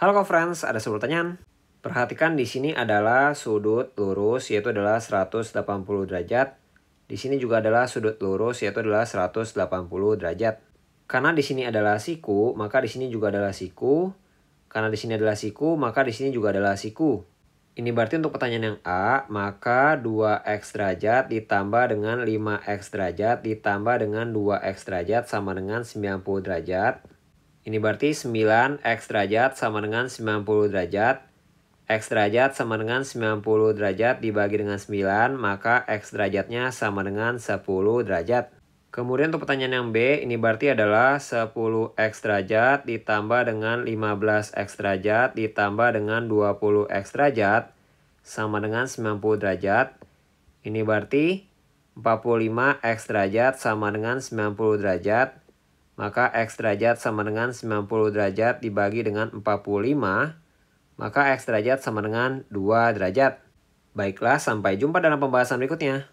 Halo friends, ada sebuah pertanyaan. Perhatikan di sini adalah sudut lurus yaitu adalah 180 derajat. Di sini juga adalah sudut lurus yaitu adalah 180 derajat. Karena di sini adalah siku, maka di sini juga adalah siku. Karena di sini adalah siku, maka di sini juga adalah siku. Ini berarti untuk pertanyaan yang A, maka 2x derajat ditambah dengan 5x derajat ditambah dengan 2x derajat sama dengan 90 derajat. Ini berarti 9x derajat sama dengan 90 derajat. X derajat sama dengan 90 derajat dibagi dengan 9, maka X derajatnya sama dengan 10 derajat. Kemudian untuk pertanyaan yang B, ini berarti adalah 10x derajat ditambah dengan 15x derajat ditambah dengan 20x derajat sama dengan 90 derajat. Ini berarti 45x derajat sama dengan 90 derajat. Maka x derajat sama dengan 90 derajat dibagi dengan 45. Maka x derajat sama dengan 2 derajat. Baiklah, sampai jumpa dalam pembahasan berikutnya.